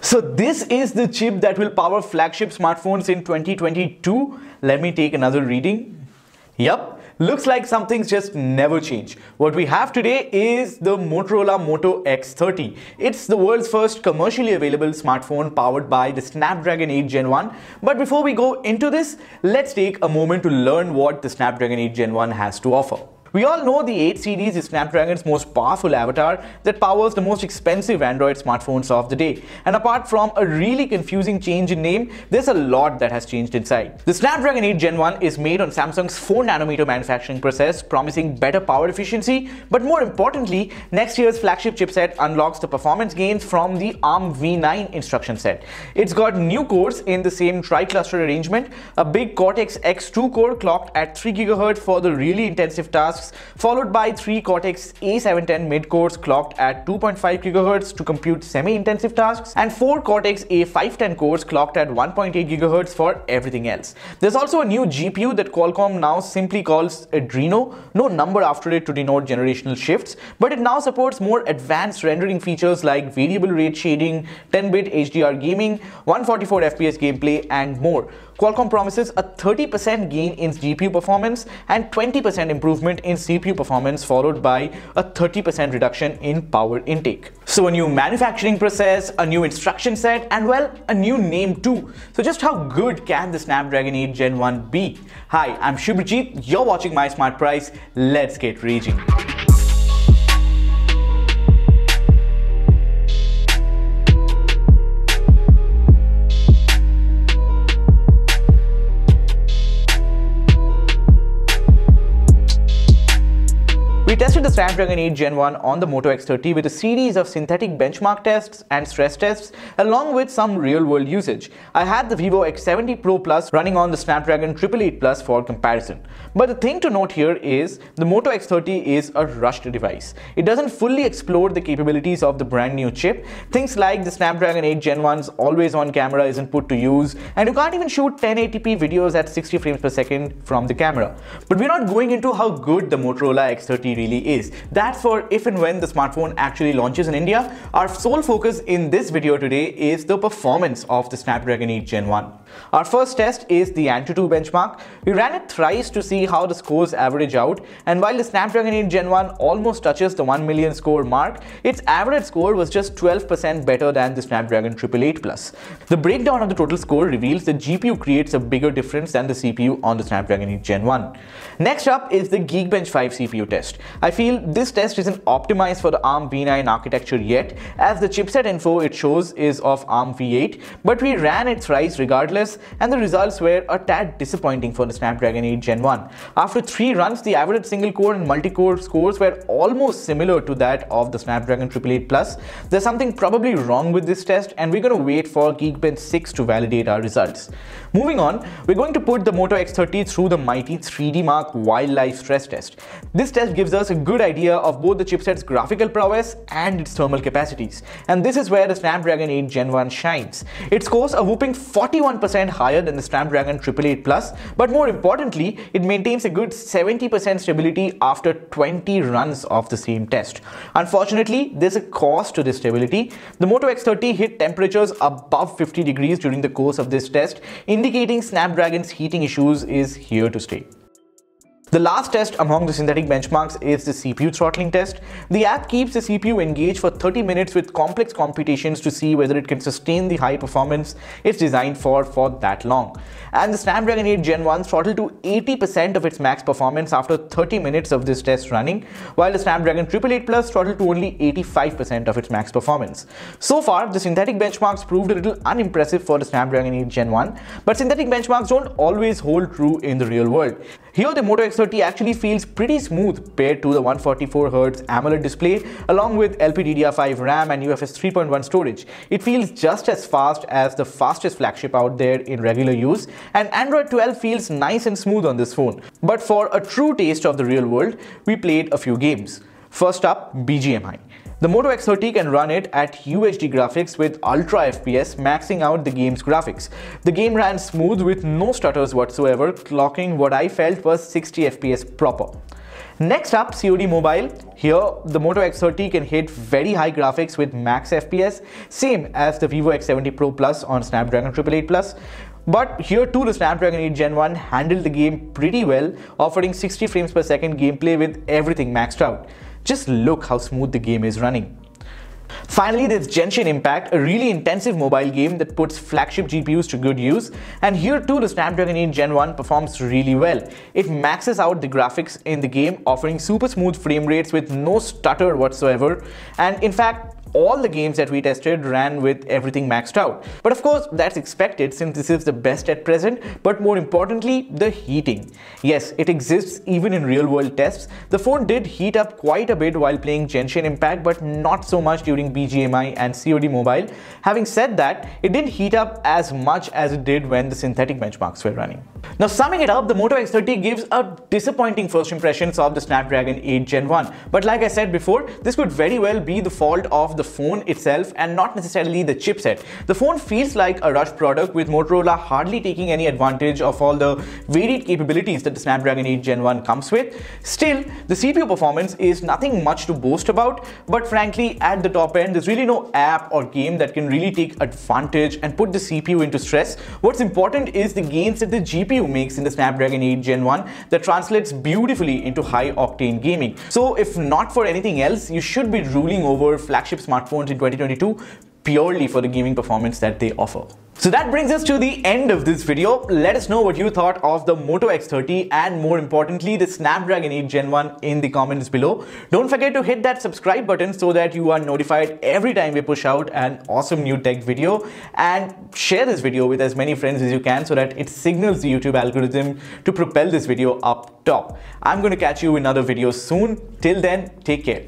So this is the chip that will power flagship smartphones in 2022. Let me take another reading. Yup, looks like something's just never changed. What we have today is the Motorola Moto X30. It's the world's first commercially available smartphone powered by the Snapdragon 8 Gen 1. But before we go into this, let's take a moment to learn what the Snapdragon 8 Gen 1 has to offer. We all know the 8 series is Snapdragon's most powerful avatar that powers the most expensive Android smartphones of the day. And apart from a really confusing change in name, there's a lot that has changed inside. The Snapdragon 8 Gen 1 is made on Samsung's 4nm manufacturing process, promising better power efficiency, but more importantly, next year's flagship chipset unlocks the performance gains from the ARM v9 instruction set. It's got new cores in the same tri-cluster arrangement, a big Cortex X2 core clocked at 3GHz for the really intensive tasks tasks, followed by three Cortex A710 mid-cores clocked at 2.5 GHz to compute semi-intensive tasks, and four Cortex A510 cores clocked at 1.8 GHz for everything else. There's also a new GPU that Qualcomm now simply calls Adreno, no number after it to denote generational shifts, but it now supports more advanced rendering features like variable rate shading, 10-bit HDR gaming, 144 FPS gameplay, and more. Qualcomm promises a 30% gain in GPU performance and 20% improvement in CPU performance followed by a 30% reduction in power intake. So a new manufacturing process, a new instruction set and well, a new name too. So just how good can the Snapdragon 8 Gen 1 be? Hi, I'm Shubhajit, you're watching My Smart Price. Let's get raging. Tested the Snapdragon 8 Gen 1 on the Moto X30 with a series of synthetic benchmark tests and stress tests along with some real-world usage. I had the Vivo X70 Pro Plus running on the Snapdragon 888 Plus for comparison. But the thing to note here is the Moto X30 is a rushed device. It doesn't fully explore the capabilities of the brand new chip. Things like the Snapdragon 8 Gen 1's always on camera isn't put to use and you can't even shoot 1080p videos at 60 frames per second from the camera. But we're not going into how good the Motorola X30 really is. That's for if and when the smartphone actually launches in India. Our sole focus in this video today is the performance of the Snapdragon 8 Gen 1. Our first test is the Antutu benchmark. We ran it thrice to see how the scores average out and while the Snapdragon 8 Gen 1 almost touches the 1 million score mark, its average score was just 12% better than the Snapdragon 888 Plus. The breakdown of the total score reveals the GPU creates a bigger difference than the CPU on the Snapdragon 8 Gen 1. Next up is the Geekbench 5 CPU test. I feel this test isn't optimized for the ARM v9 architecture yet as the chipset info it shows is of ARM v8 but we ran it thrice regardless and the results were a tad disappointing for the Snapdragon 8 Gen 1. After 3 runs the average single core and multi-core scores were almost similar to that of the Snapdragon 888 Plus. There's something probably wrong with this test and we're going to wait for Geekbench 6 to validate our results. Moving on, we're going to put the Moto X30 through the mighty 3D Mark wildlife stress test. This test gives us a good idea of both the chipset's graphical prowess and its thermal capacities. And this is where the Snapdragon 8 Gen 1 shines. It scores a whooping 41% higher than the Snapdragon 888 Plus, but more importantly, it maintains a good 70% stability after 20 runs of the same test. Unfortunately, there's a cost to this stability. The Moto X30 hit temperatures above 50 degrees during the course of this test, indicating Snapdragon's heating issues is here to stay. The last test among the synthetic benchmarks is the CPU throttling test. The app keeps the CPU engaged for 30 minutes with complex computations to see whether it can sustain the high performance it's designed for for that long. And the Snapdragon 8 Gen 1 throttled to 80% of its max performance after 30 minutes of this test running, while the Snapdragon 888 Plus throttled to only 85% of its max performance. So far, the synthetic benchmarks proved a little unimpressive for the Snapdragon 8 Gen 1, but synthetic benchmarks don't always hold true in the real world. Here, the Moto X X30 actually feels pretty smooth paired to the 144Hz AMOLED display along with LPDDR5 RAM and UFS 3.1 storage. It feels just as fast as the fastest flagship out there in regular use and Android 12 feels nice and smooth on this phone. But for a true taste of the real world, we played a few games. First up, BGMI. The Moto X30 can run it at UHD graphics with Ultra FPS maxing out the game's graphics. The game ran smooth with no stutters whatsoever, clocking what I felt was 60 FPS proper. Next up, COD Mobile. Here, the Moto X30 can hit very high graphics with max FPS, same as the Vivo X70 Pro Plus on Snapdragon 888 Plus. But here too the Snapdragon 8 Gen 1 handled the game pretty well, offering 60 frames per second gameplay with everything maxed out. Just look how smooth the game is running. Finally, there's Genshin Impact, a really intensive mobile game that puts flagship GPUs to good use. And here too, the Snapdragon 8 Gen 1 performs really well. It maxes out the graphics in the game, offering super smooth frame rates with no stutter whatsoever. And in fact, all the games that we tested ran with everything maxed out. But of course, that's expected since this is the best at present, but more importantly, the heating. Yes, it exists even in real world tests. The phone did heat up quite a bit while playing Genshin Impact, but not so much during BGMI and COD Mobile. Having said that, it didn't heat up as much as it did when the synthetic benchmarks were running. Now summing it up, the Moto X30 gives a disappointing first impressions of the Snapdragon 8 Gen 1. But like I said before, this could very well be the fault of the phone itself and not necessarily the chipset. The phone feels like a rush product with Motorola hardly taking any advantage of all the varied capabilities that the Snapdragon 8 Gen 1 comes with. Still, the CPU performance is nothing much to boast about, but frankly, at the top end, there's really no app or game that can really take advantage and put the CPU into stress. What's important is the gains that the GPU makes in the Snapdragon 8 Gen 1 that translates beautifully into high octane gaming. So if not for anything else, you should be ruling over flagship smartphones in 2022 purely for the gaming performance that they offer. So that brings us to the end of this video. Let us know what you thought of the Moto X30 and more importantly the Snapdragon 8 Gen 1 in the comments below. Don't forget to hit that subscribe button so that you are notified every time we push out an awesome new tech video and share this video with as many friends as you can so that it signals the YouTube algorithm to propel this video up top. I'm going to catch you in another video soon. Till then, take care.